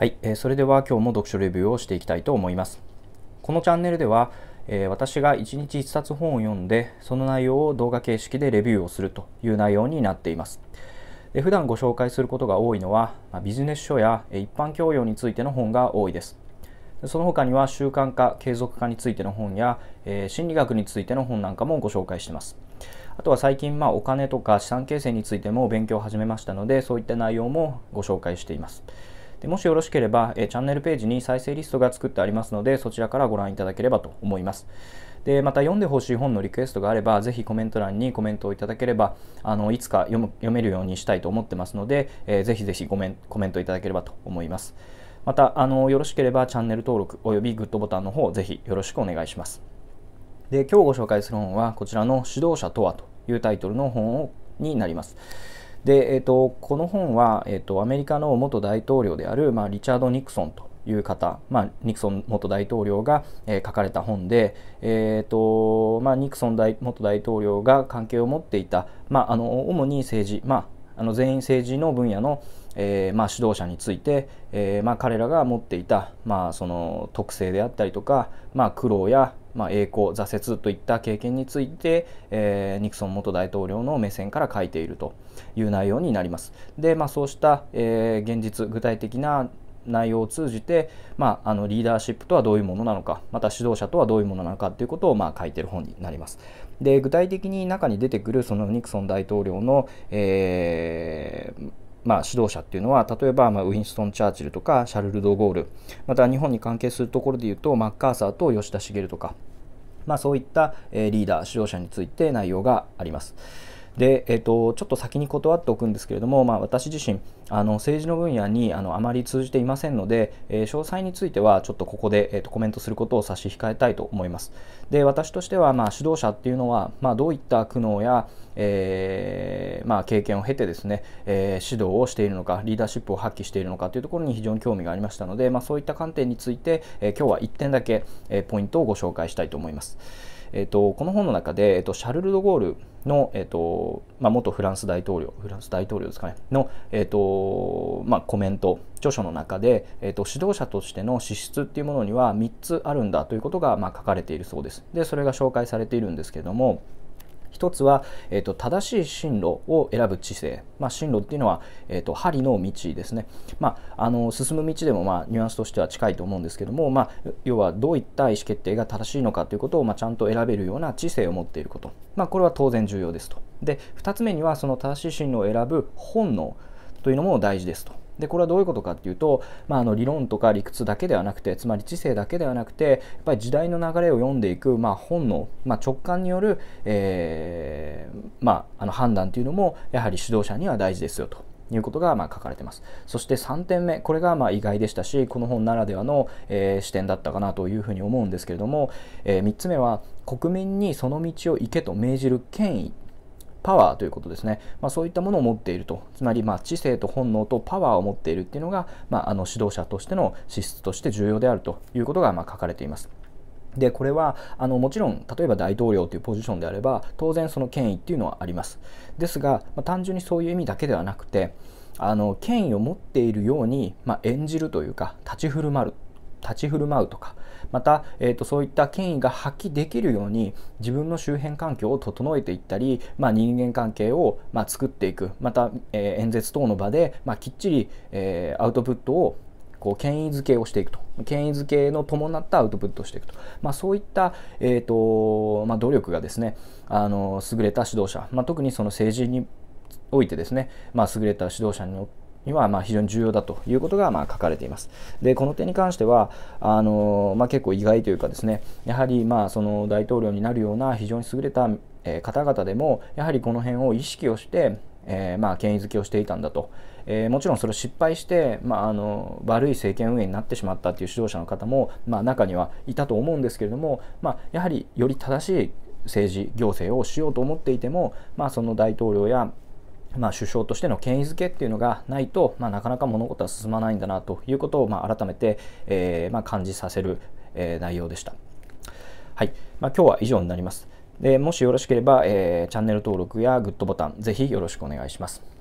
はい、えー、それでは今日も読書レビューをしていきたいと思います。このチャンネルでは、えー、私が1日1冊本を読んで、その内容を動画形式でレビューをするという内容になっています。で普段ご紹介することが多いのは、まあ、ビジネス書や一般教養についての本が多いです。その他には習慣化、継続化についての本や、えー、心理学についての本なんかもご紹介しています。あとは最近、まあ、お金とか資産形成についても勉強を始めましたので、そういった内容もご紹介しています。でもしよろしければ、えチャンネルページに再生リストが作ってありますので、そちらからご覧いただければと思います。でまた読んでほしい本のリクエストがあれば、ぜひコメント欄にコメントをいただければ、あのいつか読む読めるようにしたいと思ってますので、えー、ぜひぜひコメンコメントいただければと思います。また、あのよろしければチャンネル登録およびグッドボタンの方、ぜひよろしくお願いします。で今日ご紹介する本は、こちらの指導者とはというタイトルの本になります。で、えーと、この本は、えーと、アメリカの元大統領である、まあ、リチャード・ニクソンという方、まあ、ニクソン元大統領が、えー、書かれた本で、えーとまあ、ニクソン大元大統領が関係を持っていた、まあ、あの主に政治、まあ、あの全員政治の分野の、えーまあ、指導者について、えーまあ、彼らが持っていた、まあ、その特性であったりとか、まあ、苦労やまあ、栄光挫折といった経験について、えー、ニクソン元大統領の目線から書いているという内容になります。で、まあ、そうした、え、現実具体的な内容を通じて、まあ、あのリーダーシップとはどういうものなのかまた指導者とはどういうものなのかということを、まあ、書いている本になります。で具体的に中に出てくるそのニクソン大統領の、えーまあ、指導者っていうのは例えば、ま、ウィンストン・チャーチルとかシャルル・ド・ゴール。また日本に関係するところでいうとマッカーサーと吉田茂とか、まあ、そういった、え、リーダー指導者について内容があります。で、えーと、ちょっと先に断っておくんですけれども、まあ、私自身あの政治の分野にあのあまり通じていませんので、えー、詳細についてはちょっとここで、えーと、コメントすることを差し控えたいと思います。で私としては、まあ、指導者っていうのは、まあ、どういった苦悩や、えー、まあ、経験を経てですね、えー、指導をしているのかリーダーシップを発揮しているのかというところに非常に興味がありましたので、まあ、そういった観点について、えー、今日は1点だけ、えポイントをご紹介したいと思います。えーと、この本の中で、えーと、シャルル・ド・ゴールの、えーとまあ、元フランス大統領フランス大統領ですかねの、えーとまあ、コメント著書の中で、えーと、指導者としての資質っていうものには3つあるんだということが、まあ、書かれているそうですでそれが紹介されているんですけども一つは、えーと、正しい進路を選ぶ知性、まあ、進路っていうのは、えーと、針の道ですね、まあ、あの進む道でも、まあ、ニュアンスとしては近いと思うんですけども、まあ、要はどういった意思決定が正しいのかということを、まあ、ちゃんと選べるような知性を持っていること、まあ、これは当然重要ですと。で2つ目にはその正しい進路を選ぶ本能というのも大事ですと。でこれはどういうことかっていうと、まあ、あの理論とか理屈だけではなくてつまり知性だけではなくてやっぱり時代の流れを読んでいく、まあ、本能、まあ、直感による、えーまあ、あの判断というのもやはり指導者には大事ですよと。いうことがまあ書かれてます。そして3点目、これがまあ意外でしたし、この本ならではの、えー、視点だったかなというふうに思うんですけれども、えー、3つ目は国民にその道を行けと命じる権威パワーということですね、まあ、そういったものを持っていると。つまりま知性と本能とパワーを持っているっていうのが、まあ、あの指導者としての資質として重要であるということがま書かれています。でこれはあのもちろん例えば大統領というポジションであれば当然その権威っていうのはあります。ですが、まあ、単純にそういう意味だけではなくてあの権威を持っているように、まあ、演じるというか立ち振る舞う。立ち振る舞うとかまた、えーと、そういった権威が発揮できるように自分の周辺環境を整えていったり、まあ、人間関係を、まあ、作っていく。また、えー、演説等の場で、まあ、きっちり、えー、アウトプットをこう権威づけをしていくと。権威づけの伴ったアウトプットをしていくと、まあ、そういった、えーとまあ、努力がですねあの優れた指導者、まあ、特にその政治においてですね、まあ、優れた指導者によってにはま非常に重要だということがま書かれています。でこの点に関してはあの、まあ、結構意外というかですねやはりまあその大統領になるような非常に優れた方々でもやはりこの辺を意識をして、えー、まあ権威づけをしていたんだと。えー、もちろんそれを失敗して、まあ、あの悪い政権運営になってしまったという指導者の方も、まあ、中にはいたと思うんですけれども、まあ、やはりより正しい政治行政をしようと思っていても、まあ、その大統領やまあ、首相としての権威づけっていうのがないと、まあ、なかなか物事は進まないんだなということを、まあ、改めて、えーまあ、感じさせる、えー、内容でした。はい、まあ、今日は以上になります。でもしよろしければ、えー、チャンネル登録やグッドボタン、ぜひよろしくお願いします。